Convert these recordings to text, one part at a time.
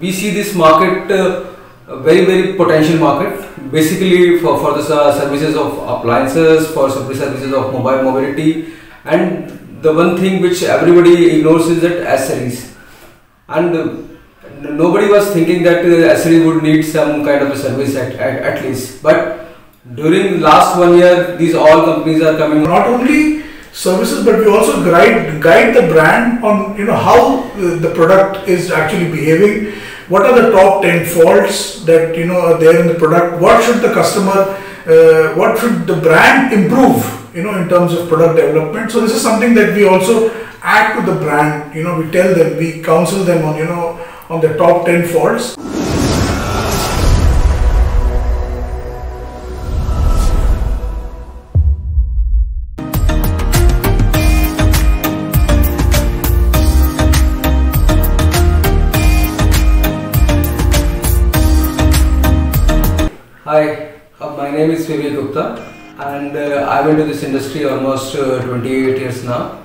we see this market uh, very very potential market. Basically for, for the services of appliances for services of mobile mobility. And the one thing which everybody ignores is that accessories. And uh, nobody was thinking that uh, would need some kind of a service at, at, at least. But during last one year these all companies are coming. Not only services but we also guide guide the brand on you know how uh, the product is actually behaving. What are the top 10 faults that you know are there in the product? What should the customer uh, what should the brand improve you know in terms of product development? So this is something that we also add to the brand. You know we tell them we counsel them on you know on the top 10 faults is Vivek Gupta and uh, I've been to this industry almost uh, 28 years now.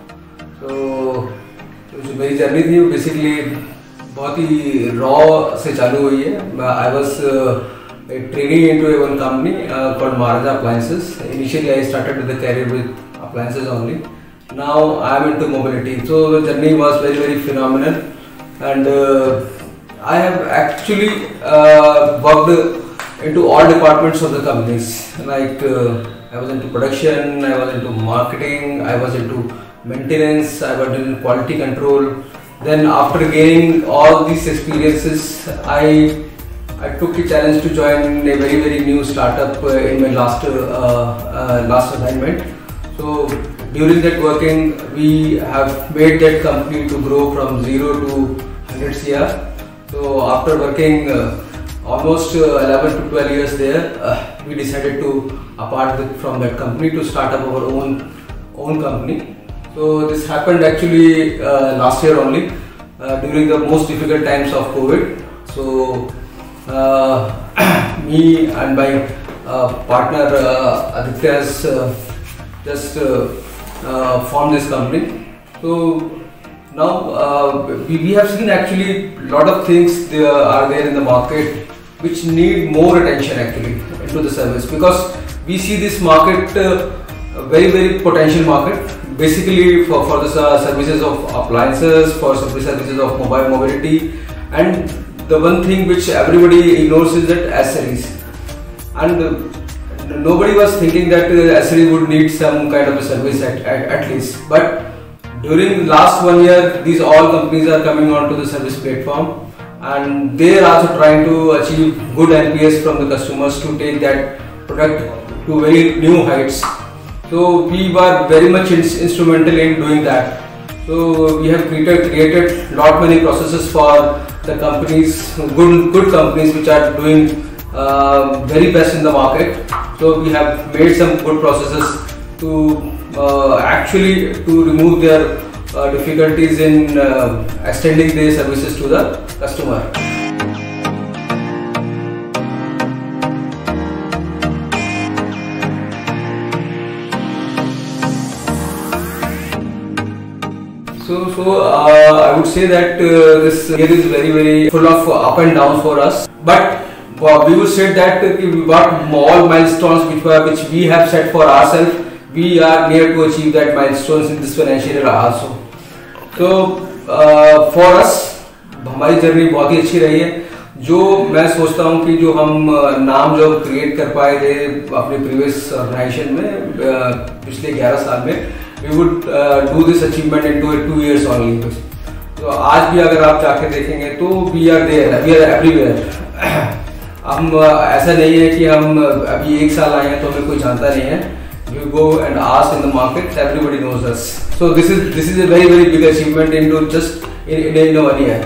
So जो मेरी journey थी वो basically बहुत ही raw से चालू हुई है I was training in to one company called Maharaja appliances initially I started the career with appliances only now I am into mobility. So the journey was very very phenomenal, and uh, I have actually uh, worked into all departments of the companies. Like uh, I was into production, I was into marketing, I was into maintenance, I was into quality control. Then after gaining all these experiences, I I took the challenge to join a very very new startup uh, in my last uh, uh, last assignment. So during that working, we have made that company to grow from zero to 100 CR. So after working uh, almost uh, 11 to 12 years there, uh, we decided to apart from that company to start up our own own company. So this happened actually uh, last year only during the most difficult times of COVID. So me and my partner uh, Aditya has just uh, formed this company. So now uh, we, we have seen actually lot of things there are there in the market which need more attention actually into the service. Because we see this market uh, very very potential market. Basically for, for the services of appliances for services of mobile mobility. And the one thing which everybody ignores is that accessories. And uh, nobody was thinking that uh, accessory would need some kind of a service at, at, at least. But during the last one year these all companies are coming onto the service platform and they are also trying to achieve good NPS from the customers to take that product to very new heights. So we were very much ins- instrumental in doing that. So we have created created lot many processes for the companies good good companies which are doing uh, very best in the market. So we have made some good processes to uh, actually to remove their uh, difficulties in uh, extending their services to the customer. So, so uh, I would say that uh, this year is very, very full of up and downs for us. But we would say that we got all milestones which were which we have set for ourselves. We are near to achieve that milestones in this financial year also. Uh, for us हमारी journey बहुत ही अच्छी रही है। जो मैं सोचता हूँ कि जो हम नाम जो क्रिएट कर पाए थे अपने प्रीवियस ऑर्गेनाइजेशन में पिछले 11 साल में we would do this achievement in two two years only तो आज भी अगर आप जाके देखेंगे तो we are there we are everywhere हम ऐसा नहीं है कि हम अभी एक साल आए हैं तो हमें कोई जानता नहीं है। You go and ask in the market everybody knows us so this is this is a very very big achievement into just in, in, in one year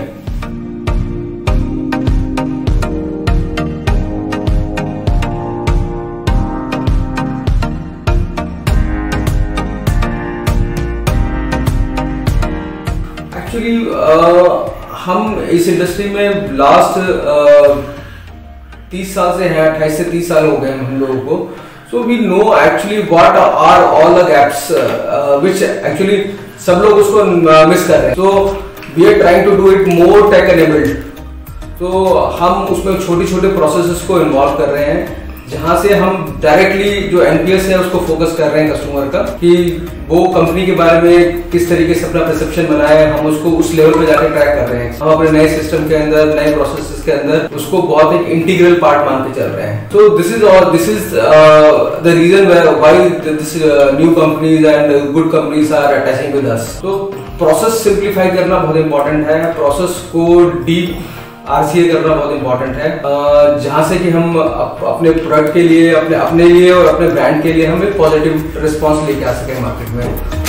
actually हम इस इंडस्ट्री में लास्ट तीस साल से हैं अट्ठाईस से तीस साल हो गए हैं हम लोगों को so we know actually what are all the gaps which actually सब लोग उसको मिस कर रहे हैं। So we are trying to do it more tech enabled तो हम उसमें छोटे छोटे प्रोसेसेस को इन्वॉल्व कर रहे हैं। जहाँ से हम डायरेक्टली जो एनपीएस है उसको फोकस कर रहे हैं कस्टमर का, कि वो कंपनी के बारे में किस तरीके से अपना परसेप्शन बनाए हम उसको उस लेवल पे जाकर ट्रैक कर रहे हैं। हम अपने नए सिस्टम के अंदर, नए प्रोसेस के अंदर उसको बहुत एक इंटीग्रल पार्ट मान के चल रहे हैं। तो this is all this is the reason why this new companies and good companies are attaching with us तो प्रोसेस सिंप्लीफाई करना बहुत इंपॉर्टेंट है। प्रोसेस को डीप आरसीए करना बहुत इंपॉर्टेंट है। जहाँ से कि हम अप, अपने प्रोडक्ट के लिए अपने अपने लिए और अपने ब्रांड के लिए हम एक पॉजिटिव रिस्पांस लेके आ सके मार्केट में।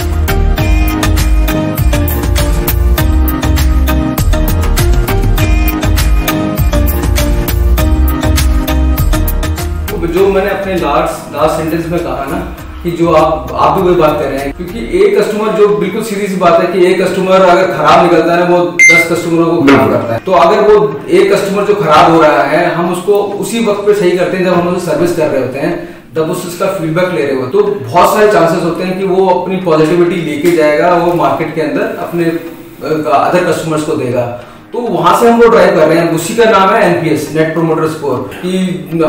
जो मैंने अपने लास्ट लास्ट सेंटेंस में कहा ना कि जो आप आप भी वही बात कर रहे हैं। क्योंकि एक कस्टमर जो बिल्कुल सीधी सी बात है कि एक कस्टमर अगर खराब निकलता है वो दस कस्टमरों को खराब करता है। तो अगर वो एक कस्टमर जो खराब हो रहा है हम उसको उसी वक्त पे सही करते हैं जब हम उसे सर्विस कर रहे होते हैं तब उस उसका फीडबैक ले रहे हो। तो बहुत सारे चांसेस होते हैं कि वो अपनी पॉजिटिविटी लेके जाएगा वो मार्केट के अंदर अपने अदर कस्टमर्स को देगा। तो वहाँ से हम वो ड्राइव कर रहे हैं उसी का नाम है एनपीएस नेट प्रोमोटर स्कोर कि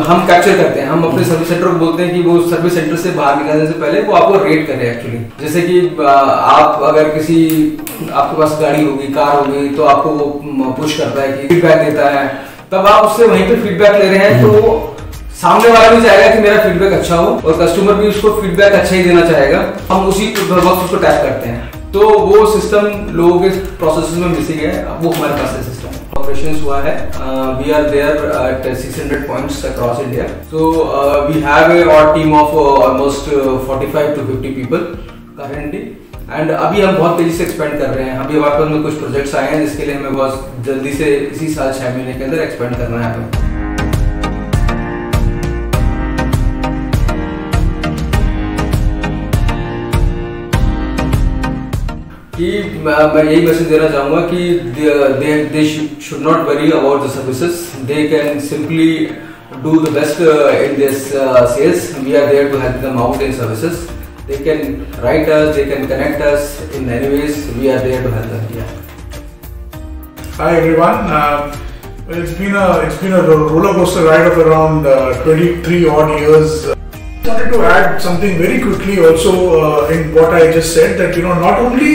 हम कैप्चर करते हैं हम अपने सर्विस सेंटर को बोलते हैं कि वो सर्विस सेंटर से बाहर निकलने से पहले वो आपको रेट करें एक्चुअली जैसे कि आप अगर किसी आपके पास गाड़ी होगी कार होगी तो आपको वो पुश करता है कि फीडबैक देता है तब आप उससे वहीं पे फीडबैक ले रहे हैं तो सामने वाला भी चाहेगा कि मेरा फीडबैक अच्छा हो और कस्टमर भी उसको फीडबैक अच्छा ही देना चाहेगा हम उसी वक्त उसको टैप करते हैं तो वो सिस्टम लोगों के प्रोसेस में मिसिंग है। वो हमारे पास है सिस्टम ऑपरेशन हुआ है। We are there at 600 points across India so we have a team of almost 45 to 50 people currently and अभी हम बहुत तेज़ी से एक्सपेंड कर रहे हैं। अभी हमारे पास में कुछ प्रोजेक्ट्स आए हैं जिसके लिए हमें बहुत जल्दी से इसी साल छह महीने के अंदर एक्सपेंड करना है। हमें कि मैं यही मैसेज देना चाहूँगा कि they they should not worry about the services they can simply do the best in this sales we are there to help them out in services they can write us they can connect us in any ways we are there to help them yeah hi everyone uh, it's been a it's been a roller coaster ride of around uh, 23 odd years I wanted to add something very quickly also uh, in what I just said that you know not only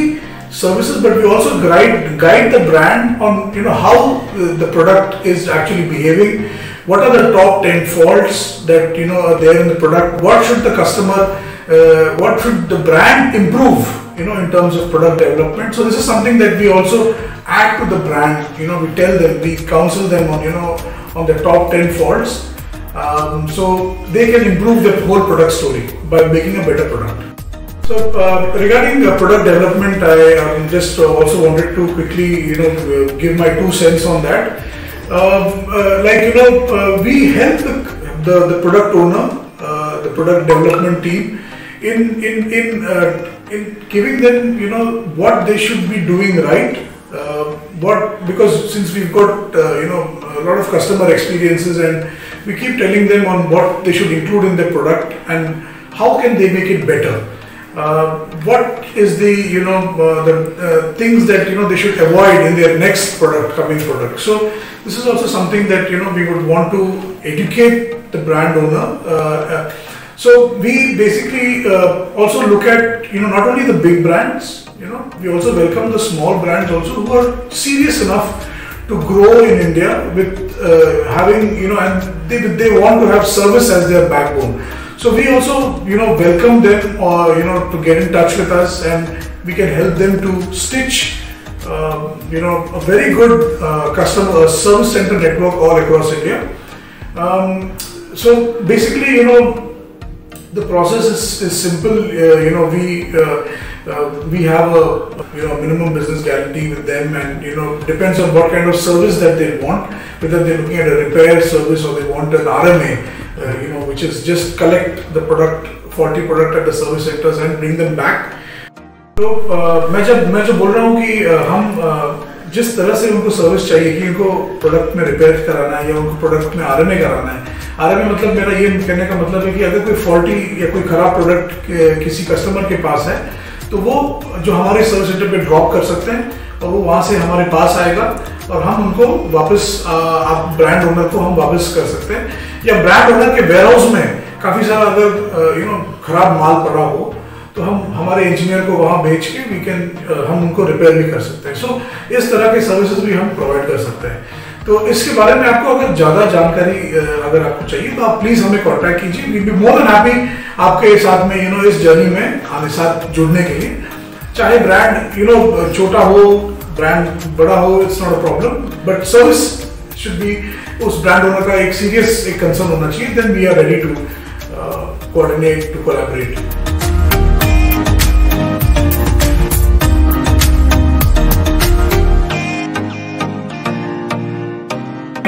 services, but we also guide guide the brand on you know how the product is actually behaving. What are the top ten faults that you know are there in the product? What should the customer, uh, what should the brand improve? You know, in terms of product development. So this is something that we also add to the brand. You know, we tell them, we counsel them on you know on the top ten faults. Um, so they can improve their whole product story by making a better product. So uh, regarding uh, product development, I um, just uh, also wanted to quickly, you know, uh, give my two cents on that. Um, uh, like you know, uh, we help the, the, the product owner, the product development team, in in in in giving them, you know, what they should be doing right. what because since we've got you know a lot of customer experiences and we keep telling them on what they should include in their product and how can they make it better uh, what is the you know uh, the uh, things that you know they should avoid in their next product coming product? So this is also something that you know we would want to educate the brand owner. Uh, so we basically uh, also look at you know not only the big brands you know we also welcome the small brands also who are serious enough to grow in India with uh, having you know and they, they want to have service as their backbone so we also, you know, welcome them or, uh, you know, to get in touch with us and we can help them to stitch, uh, you know, a very good uh, customer service center network all across India. Um, so basically, you know, the process is, is simple. Uh, you know, we uh, uh, we have a you know minimum business guarantee with them, and you know depends on what kind of service that they want. Whether they're looking at a repair service or they want an RMA uh, which is just collect the product, faulty product at the service centers and bring them back. तो uh, मैं जब मैं जो बोल रहा हूँ कि uh, हम uh, जिस तरह से उनको सर्विस चाहिए कि उनको प्रोडक्ट में रिपेयर कराना है या उनको प्रोडक्ट में आर कराना है आर मतलब मेरा ये कहने का मतलब है कि अगर कोई फॉल्टी या कोई खराब प्रोडक्ट किसी कस्टमर के पास है तो वो जो हमारे सर्विस सेंटर पे ड्रॉप कर सकते हैं और वो वहाँ से हमारे पास आएगा और हम उनको वापस आप ब्रांड ओनर को हम वापस कर सकते हैं या ब्रांड ओनर के वेयर हाउस में काफ़ी सारा अगर यू नो खराब माल पड़ा हो तो हम हमारे इंजीनियर को वहाँ भेज के वी कैन हम उनको रिपेयर भी कर सकते हैं। सो so, इस तरह के सर्विसेज़ भी हम प्रोवाइड कर सकते हैं। तो इसके बारे में आपको अगर ज़्यादा जानकारी अगर आपको चाहिए तो आप प्लीज़ हमें कांटेक्ट कीजिए। We be more than happy आपके साथ में यू नो इस जर्नी में आने साथ जुड़ने के लिए। चाहे ब्रांड यू नो छोटा हो ब्रांड बड़ा हो it's not a problem but service should be उस ब्रांड ओनर का एक सीरियस एक कंसर्न होना चाहिए then we are ready to coordinate to collaborate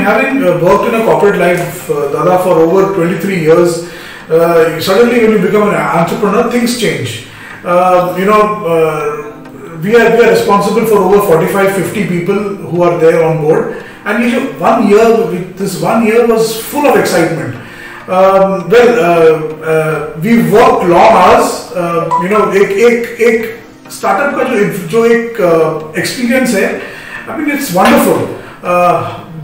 having uh, worked in a corporate life, uh, Dada, for over 23 years, uh, suddenly when you become an entrepreneur, things change. Uh, you know, uh, we are we are responsible for over 45, 50 people who are there on board, and you know, one year, this one year was full of excitement. Um, well, uh, we worked long hours. you know, एक एक एक startup का जो जो एक experience है, I mean it's wonderful.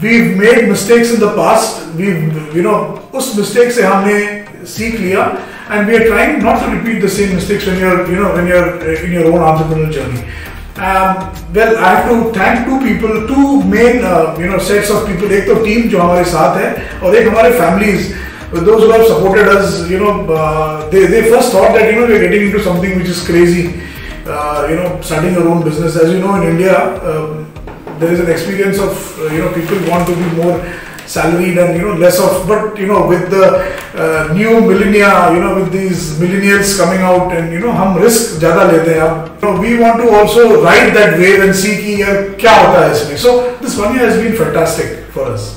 we've made mistakes in the past we've you know उस mistake से हमने सीख लिया and we are trying not to repeat the same mistakes when you're you know when you're in your own entrepreneurial journey um, well I have to thank two people two main uh, you know sets of people एक तो team जो हमारे साथ है और एक हमारे families those who have supported us you know uh, they they first thought that you know we're getting into something which is crazy uh, you know starting your own business as you know in India um, there is an experience of uh, you know people want to be more salaried and you know less of but you know with the uh, new millennia you know with these millennials coming out and you know hum risk ज़्यादा लेते हैं अब you know, we want to also ride that wave and see कि यार क्या होता है इसमें so this one year has been fantastic for us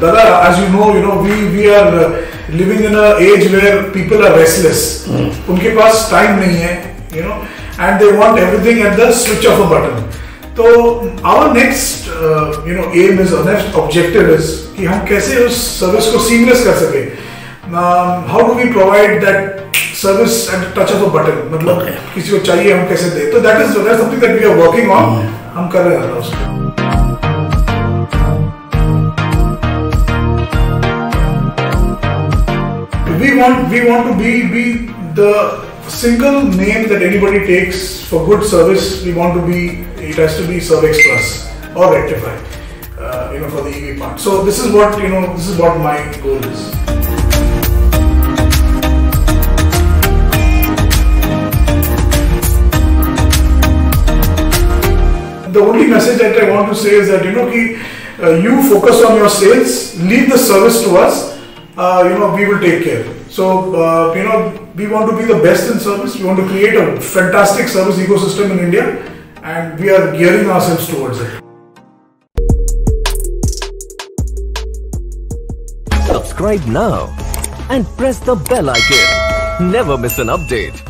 Dada, as you know, you know, we we are living in age where people are restless उनके पास time नहीं है you know and they want everything at the switch of a button तो our next you know um is next objective is कि हम कैसे उस service को सीमलेस कर सके। How do we provide that service at touch of a button मतलब okay. किसी को चाहिए हम कैसे दे? तो that is something that we are working on हम कर रहे हैं उसको we want we want to be be the single name that anybody takes for good service. We want to be it has to be Servex Plus or Rectify, uh, you know, for the EV part. So this is what you know. This is what my goal is. The only message that I want to say is that you know, ki, uh, you focus on your sales, leave the service to us uh, you know, we will take care. So, uh, you know, we want to be the best in service. We want to create a fantastic service ecosystem in India and we are gearing ourselves towards it. Subscribe now and press the bell icon. Never miss an update.